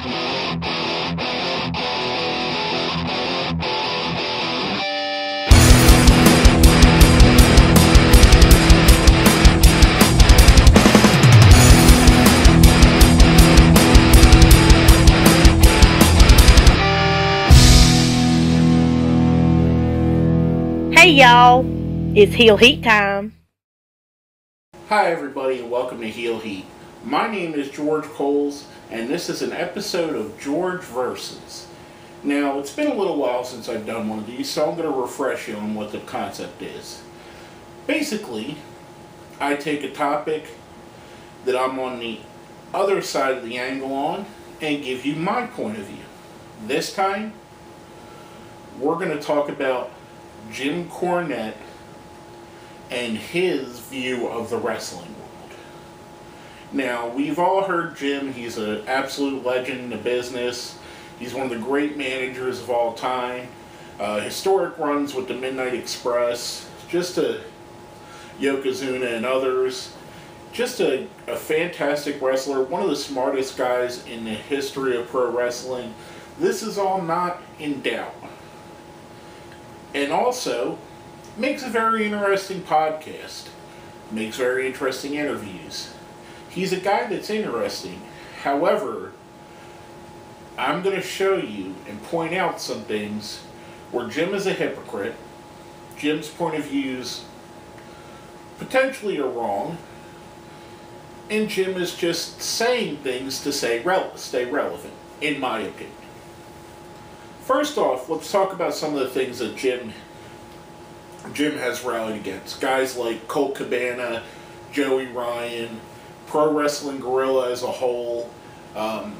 Hey y'all, it's Heel Heat time. Hi, everybody, and welcome to Heel Heat. My name is George Coles, and this is an episode of George Versus. Now, it's been a little while since I've done one of these, so I'm going to refresh you on what the concept is. Basically, I take a topic that I'm on the other side of the angle on and give you my point of view. This time, we're going to talk about Jim Cornette and his view of the wrestling. Now, we've all heard Jim. He's an absolute legend in the business. He's one of the great managers of all time. Uh, historic runs with the Midnight Express, just a Yokozuna and others. Just a, a fantastic wrestler, one of the smartest guys in the history of pro wrestling. This is all not in doubt and also makes a very interesting podcast, makes very interesting interviews. He's a guy that's interesting. However, I'm going to show you and point out some things where Jim is a hypocrite. Jim's point of views potentially are wrong. And Jim is just saying things to say stay relevant, in my opinion. First off, let's talk about some of the things that Jim Jim has rallied against. Guys like Colt Cabana, Joey Ryan, Pro Wrestling Gorilla as a whole, um,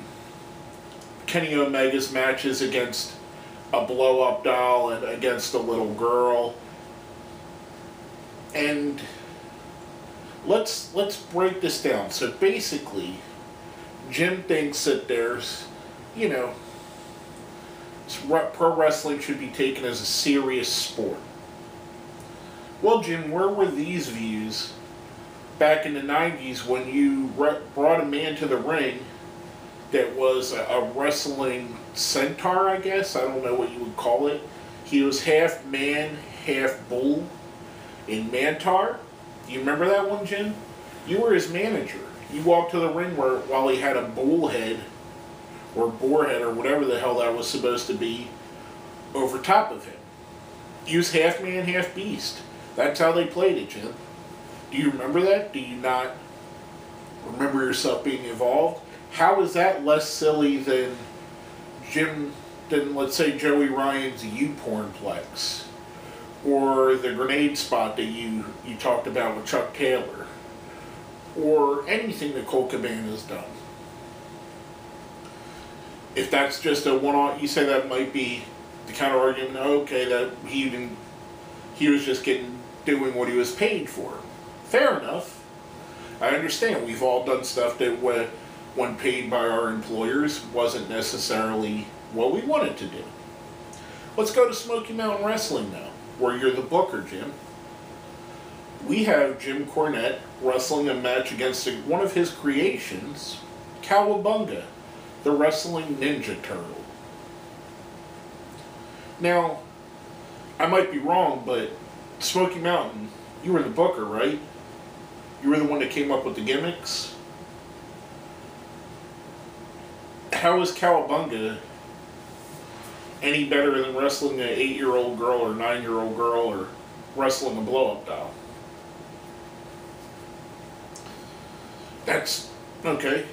Kenny Omega's matches against a blow up doll and against a little girl. And let's let's break this down. So basically, Jim thinks that there's, you know, pro wrestling should be taken as a serious sport. Well, Jim, where were these views back in the 90s when you brought a man to the ring that was a, wrestling centaur, I guess? I don't know what you would call it. He was half man, half bull in Mantaur. Do you remember that one, Jim? You were his manager. You walked to the ring where, while he had a bull head or boar head or whatever the hell that was supposed to be over top of him. He was half man, half beast. That's how they played it, Jim. Do you remember that? Do you not remember yourself being involved? How is that less silly than Jim, than let's say Joey Ryan's U pornplex? Or the grenade spot that you, you talked about with Chuck Taylor? Or anything that Cabana has done? if that's just a one-off, you say that might be the counter argument. Okay, that he didn't, he was just getting doing what he was paid for. Fair enough. I understand. We've all done stuff that when paid by our employers wasn't necessarily what we wanted to do. Let's go to Smoky Mountain Wrestling now, where you're the booker, Jim. We have Jim Cornette wrestling a match against one of his creations, Cowabunga the Wrestling Ninja Turtle. Now, I might be wrong, but Smoky Mountain, you were the booker, right? You were the one that came up with the gimmicks? How is Cowabunga any better than wrestling an eight year old girl or nine year old girl or wrestling a blow up doll? That's okay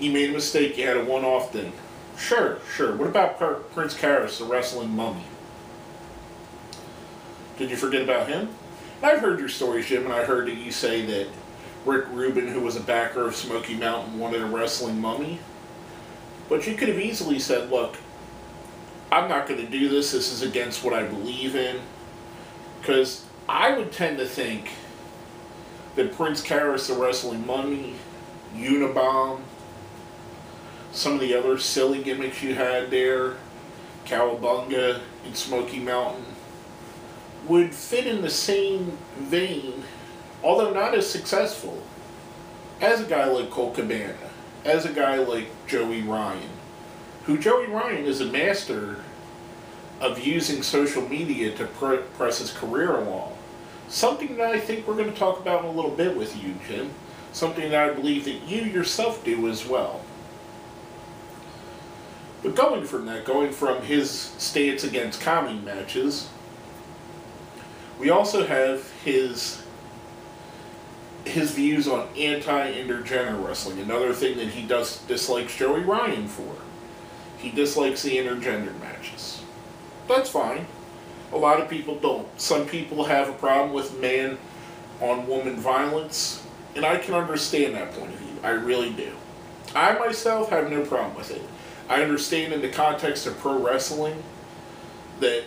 you made a mistake, you had a one off then. Sure, sure. What about Prince Karras, the wrestling mummy? Did you forget about him? I've heard your stories, Jim, and I heard that you say that Rick Rubin, who was a backer of Smoky Mountain, wanted a wrestling mummy. But you could have easily said, look, I'm not going to do this. This is against what I believe in. Because I would tend to think that Prince Karras, the wrestling mummy, Unabomb, some of the other silly gimmicks you had there, Cowabunga and Smoky Mountain, would fit in the same vein, although not as successful, as a guy like Colt Cabana. as a guy like Joey Ryan, who Joey Ryan is a master of using social media to pre- press his career along. Something that I think we're going to talk about in a little bit with you, Jim. Something that I believe that you yourself do as well. But going from that, going from his stance against calming matches, we also have his his views on anti-intergender wrestling. Another thing that he does dislikes Joey Ryan for. He dislikes the intergender matches. That's fine. A lot of people don't. Some people have a problem with man on woman violence, and I can understand that point of view. I really do. I myself have no problem with it. I understand in the context of pro wrestling that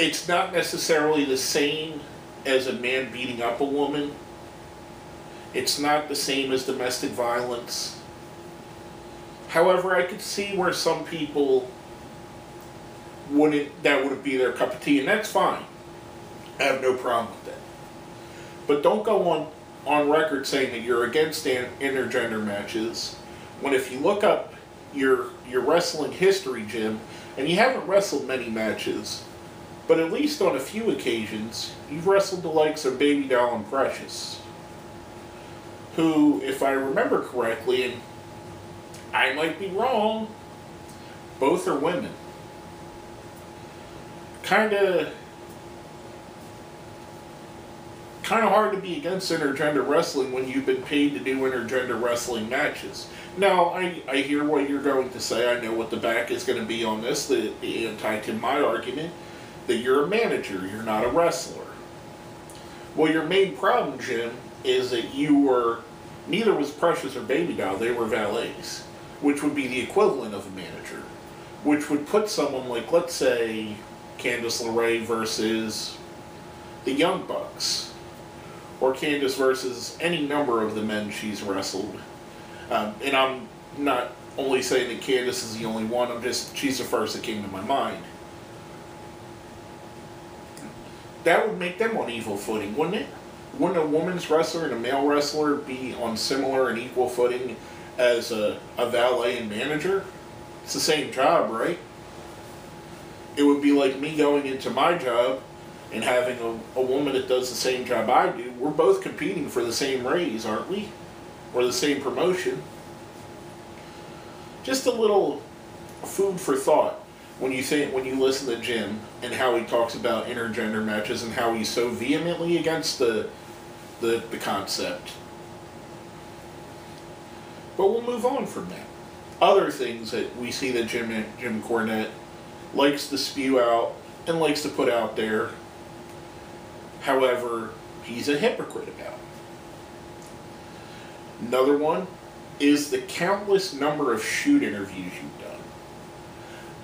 it's not necessarily the same as a man beating up a woman. It's not the same as domestic violence. However, I could see where some people wouldn't that wouldn't be their cup of tea, and that's fine. I have no problem with that. But don't go on on record saying that you're against intergender matches when if you look up your your wrestling history, Jim, and you haven't wrestled many matches, but at least on a few occasions, you've wrestled the likes of Baby Doll and Precious, who, if I remember correctly, and I might be wrong, both are women. Kind of kind of hard to be against intergender wrestling when you've been paid to do intergender wrestling matches. Now, I, I hear what you're going to say. I know what the back is going to be on this, the, the anti to my argument, that you're a manager, you're not a wrestler. Well, your main problem, Jim, is that you were, neither was Precious or Baby Doll, they were valets, which would be the equivalent of a manager, which would put someone like, let's say, Candice LeRae versus the Young Bucks or Candice versus any number of the men she's wrestled. Um, and I'm not only saying that Candice is the only one, I'm just, she's the first that came to my mind. That would make them on equal footing, wouldn't it? Wouldn't a woman's wrestler and a male wrestler be on similar and equal footing as a, a valet and manager? It's the same job, right? It would be like me going into my job and having a, a woman that does the same job I do, we're both competing for the same raise, aren't we? Or the same promotion. Just a little food for thought when you think when you listen to Jim and how he talks about intergender matches and how he's so vehemently against the the, the concept. But we'll move on from that. Other things that we see that Jim Jim Cornette likes to spew out and likes to put out there However, he's a hypocrite about. Another one is the countless number of shoot interviews done.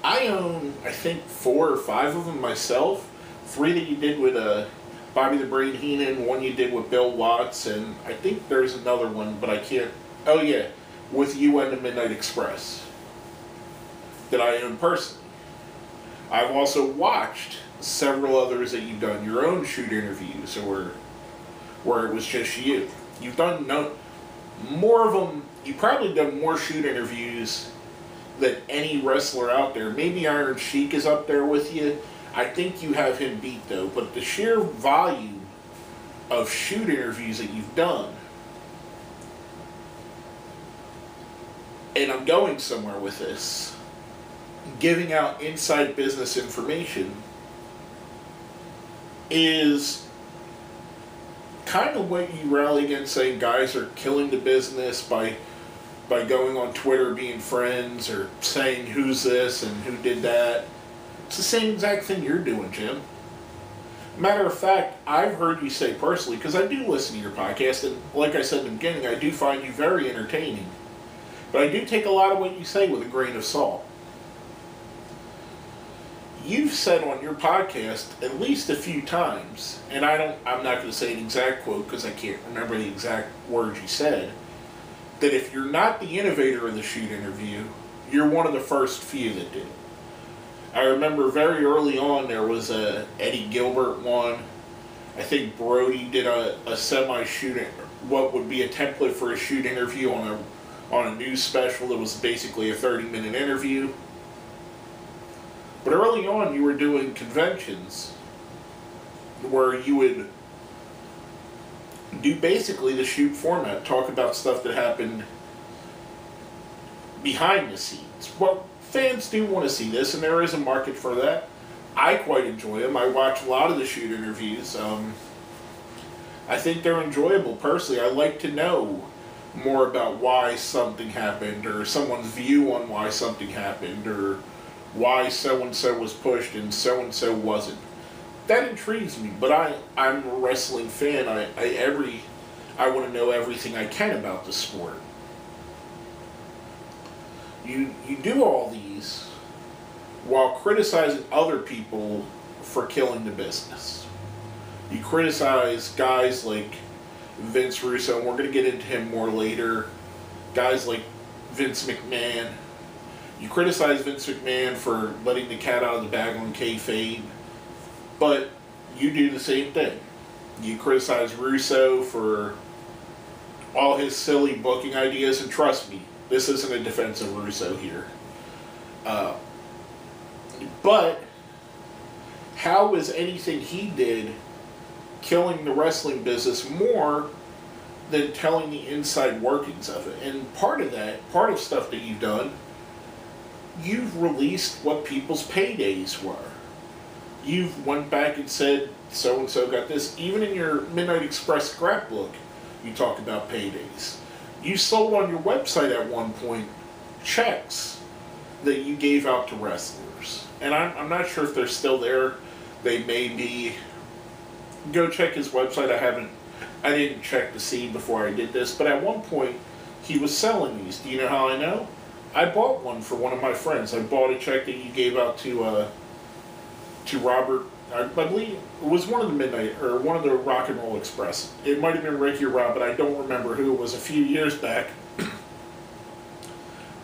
I own, I think, four or five of them myself. Three that you did with uh, Bobby the Brain Heenan, one you did with Bill Watts, and I think there's another one, but I can't. Oh, yeah, with you and the Midnight Express that I own personally. I've also watched several others that you've done your own shoot interviews or where it was just you. You've done no more of them. You've probably done more shoot interviews than any wrestler out there. Maybe Iron Sheik is up there with you. I think you have him beat though. But the sheer volume of shoot interviews that you've done, and I'm going somewhere with this, giving out inside business information is kind of what you rally against saying guys are killing the business by by going on Twitter being friends or saying who's this and who did that. It's the same exact thing you're doing, Jim. Matter of fact, I've heard you say personally, because I do listen to your podcast, and like I said in the beginning, I do find you very entertaining. But I do take a lot of what you say with a grain of salt you've said on your podcast at least a few times, and I don't, I'm not going to say an exact quote because I can't remember the exact words you said, that if you're not the innovator of the shoot interview, you're one of the first few that do. I remember very early on there was a Eddie Gilbert one. I think Brody did a, a semi shoot, what would be a template for a shoot interview on a on a news special that was basically a 30 minute interview. But early on, you were doing conventions where you would do basically the shoot format, talk about stuff that happened behind the scenes. Well, fans do want to see this, and there is a market for that. I quite enjoy them. I watch a lot of the shoot interviews. Um, I think they're enjoyable personally. I like to know more about why something happened, or someone's view on why something happened, or why so and so was pushed and so and so wasn't. That intrigues me, but I I'm a wrestling fan. I, I every I want to know everything I can about the sport. You you do all these while criticizing other people for killing the business. You criticize guys like Vince Russo, and we're going to get into him more later. Guys like Vince McMahon. You criticize Vince McMahon for letting the cat out of the bag on kayfabe, but you do the same thing. You criticize Russo for all his silly booking ideas, and trust me, this isn't a defense of Russo here. Uh, but how is anything he did killing the wrestling business more than telling the inside workings of it? And part of that, part of stuff that you've done, you've released what people's paydays were. You've went back and said so and so got this. Even in your Midnight Express scrapbook, you talk about paydays. You sold on your website at one point checks that you gave out to wrestlers and I'm, I'm not sure if they're still there. They may be. Go check his website. I haven't. I didn't check to see before I did this, but at one point he was selling these. Do you know how I know? I bought one for one of my friends. I bought a check that you gave out to uh, to Robert. I, believe it was one of the Midnight or one of the Rock and Roll Express. It might have been Ricky or Rob, but I don't remember who. It was a few years back.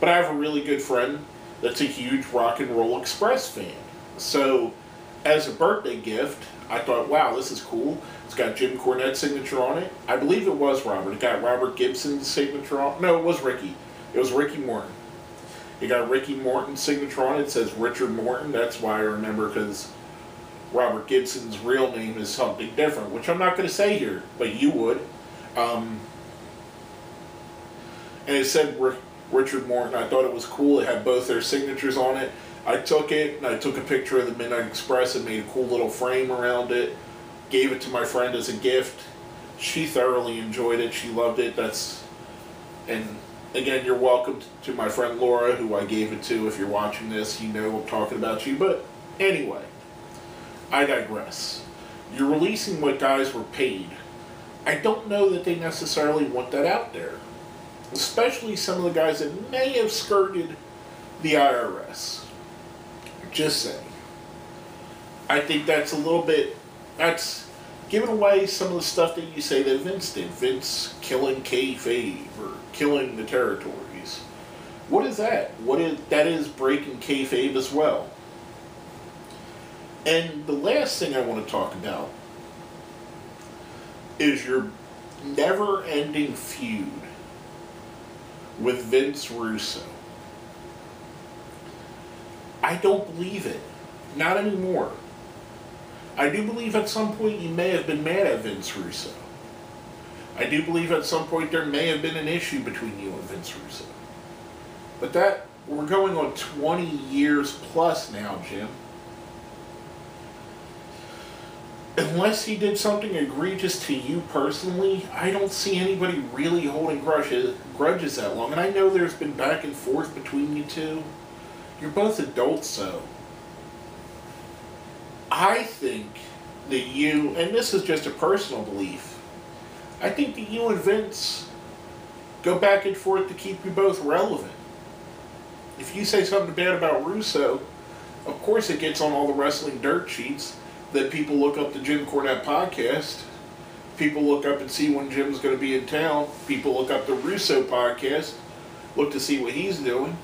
but I have a really good friend that's a huge Rock and Roll Express fan. So, as a birthday gift, I thought, wow, this is cool. It's got Jim Cornette's signature on it. I believe it was Robert. It got Robert Gibson's signature on No, it was Ricky. It was Ricky Morton. It got Ricky Morton's signature on it. It says Richard Morton. That's why I remember because Robert Gibson's real name is something different, which I'm not going to say here, but you would. Um, and it said Richard Morton. I thought it was cool. It had both their signatures on it. I took it and I took a picture of the Midnight Express and made a cool little frame around it. Gave it to my friend as a gift. She thoroughly enjoyed it. She loved it. That's and again, you're welcome to my friend Laura, who I gave it to. If you're watching this, you know I'm talking about you. But anyway, I digress. You're releasing what guys were paid. I don't know that they necessarily want that out there especially some of the guys that may have skirted the IRS. Just saying. I think that's a little bit, that's giving away some of the stuff that you say that Vince did. Vince killing kayfabe or killing the territories. What is that? What is that? Is breaking kayfabe as well. And the last thing I want to talk about is your never-ending feud with Vince Russo. I don't believe it. Not anymore. I do believe at some point you may have been mad at Vince Russo. I do believe at some point there may have been an issue between you and Vince Russo. But that, we're going on 20 years plus now, Jim. unless he did something egregious to you personally, I don't see anybody really holding grudges, grudges that long. And I know there's been back and forth between you two. You're both adults, so. I think that you, and this is just a personal belief, I think that you and Vince go back and forth to keep you both relevant. If you say something bad about Russo, of course it gets on all the wrestling dirt sheets that people look up the Jim Cornette podcast. People look up and see when Jim's going to be in town. People look up the Russo podcast, look to see what he's doing.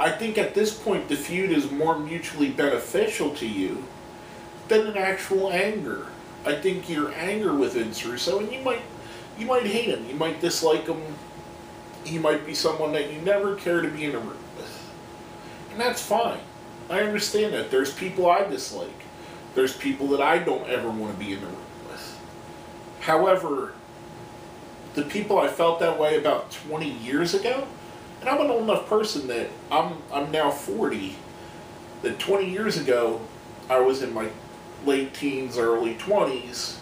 I think at this point the feud is more mutually beneficial to you than an actual anger. I think your anger with Vince Russo, and you might you might hate him, you might dislike him he might be someone that you never care to be in a room with. And that's fine. I understand that. There's people I dislike. There's people that I don't ever want to be in a room with. However, the people I felt that way about 20 years ago, and I'm an old enough person that I'm I'm now 40, that 20 years ago I was in my late teens, early 20s.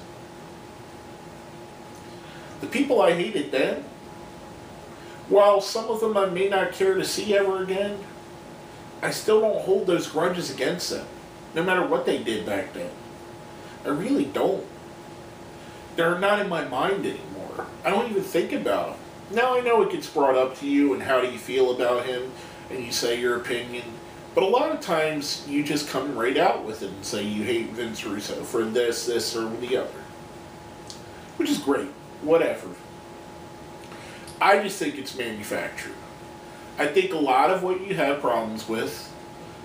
The people I hated then, while some of them I may not care to see ever again, I still don't hold those grudges against them, no matter what they did back then. I really don't. They're not in my mind anymore. I don't even think about them. Now I know it gets brought up to you and how do you feel about him, and you say your opinion. But a lot of times you just come right out with it and say you hate Vince Russo for this, this, or the other. Which is great. Whatever. I just think it's manufactured. I think a lot of what you have problems with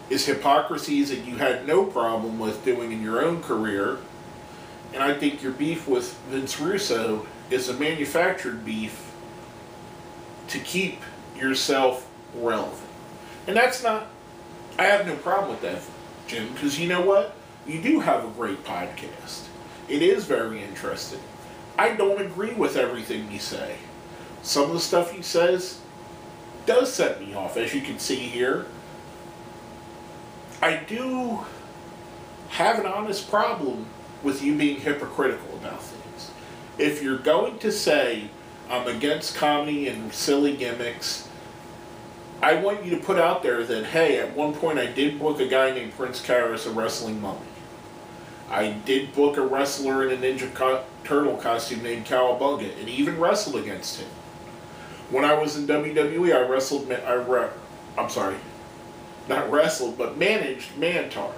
is hypocrisies that you had no problem with doing in your own career. And I think your beef with Vince Russo is a manufactured beef to keep yourself relevant. And that's not, I have no problem with that, Jim, because you know what? You do have a great podcast. It is very interesting. I don't agree with everything you say. Some of the stuff he says does set me off, as you can see here. I do have an honest problem with you being hypocritical about things. If you're going to say, I'm against comedy and silly gimmicks, I want you to put out there that, hey, at one point I did book a guy named Prince Karis, a wrestling mummy. I did book a wrestler in a Ninja co- Turtle costume named Cowabunga and even wrestled against him. When I was in WWE, I wrestled. I re, I'm sorry, not wrestled, but managed Mantaur.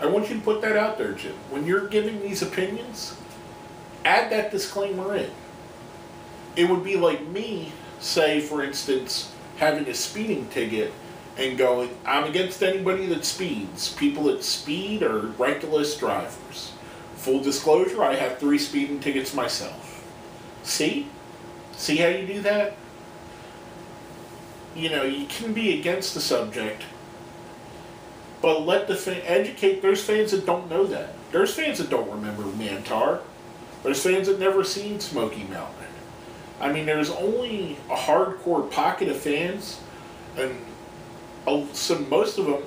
I want you to put that out there, Jim. When you're giving these opinions, add that disclaimer in. It would be like me, say, for instance, having a speeding ticket and going, I'm against anybody that speeds. People that speed are reckless drivers. Full disclosure, I have three speeding tickets myself. See? See how you do that? you know, you can be against the subject, but let the fan educate. There's fans that don't know that. There's fans that don't remember Mantaur. There's fans that never seen Smoky Mountain. I mean, there's only a hardcore pocket of fans, and some most of them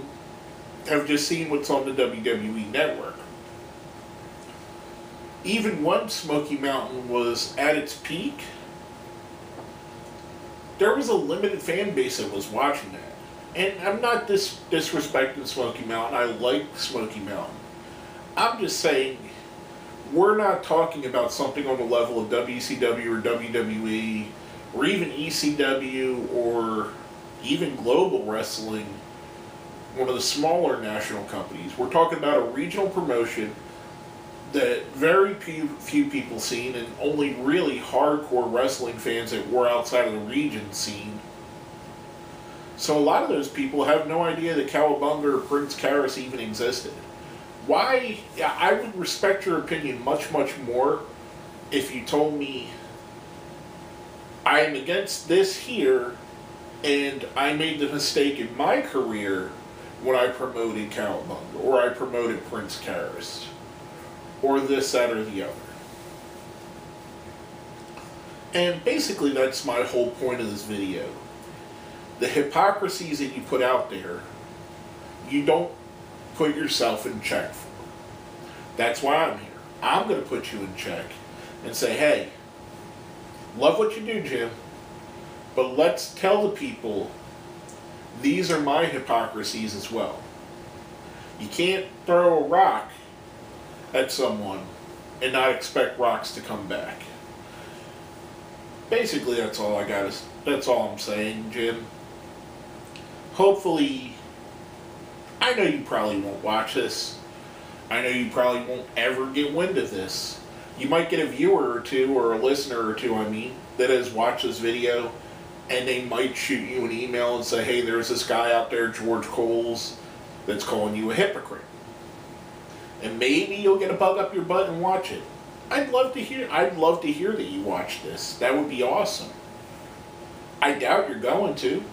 have just seen what's on the WWE network. Even when Smoky Mountain was at its peak, there was a limited fan base that was watching that. And I'm not dis- disrespecting Smoky Mountain. I like Smoky Mountain. I'm just saying we're not talking about something on the level of WCW or WWE or even ECW or even Global Wrestling, one of the smaller national companies. We're talking about a regional promotion that very few, few people seen and only really hardcore wrestling fans that were outside of the region seen. So a lot of those people have no idea that Cowabunga or Prince Karis even existed. Why? I would respect your opinion much, much more if you told me I am against this here and I made the mistake in my career when I promoted Cowabunga or I promoted Prince Karis or this, that, or the other. And basically, that's my whole point of this video. The hypocrisies that you put out there, you don't put yourself in check for. That's why I'm here. I'm going to put you in check and say, hey, love what you do, Jim, but let's tell the people these are my hypocrisies as well. You can't throw a rock at someone and not expect rocks to come back. Basically, that's all I got. That's all I'm saying, Jim. Hopefully, I know you probably won't watch this. I know you probably won't ever get wind of this. You might get a viewer or two, or a listener or two, I mean, that has watched this video, and they might shoot you an email and say, hey, there's this guy out there, George Coles, that's calling you a hypocrite and maybe you'll get a bug up your butt and watch it. I'd love to hear. I'd love to hear that you watch this. That would be awesome. I doubt you're going to.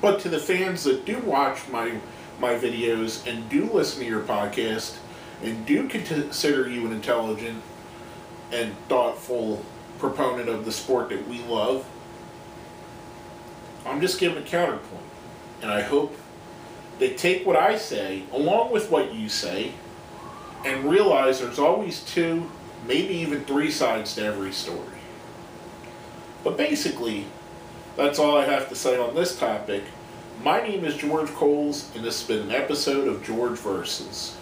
But to the fans that do watch my my videos and do listen to your podcast and do consider you an intelligent and thoughtful proponent of the sport that we love, I'm just giving a counterpoint. And I hope they take what I say along with what you say and realize there's always two, maybe even three sides to every story. But basically, that's all I have to say on this topic. My name is George Coles, and this has been an episode of George Versus.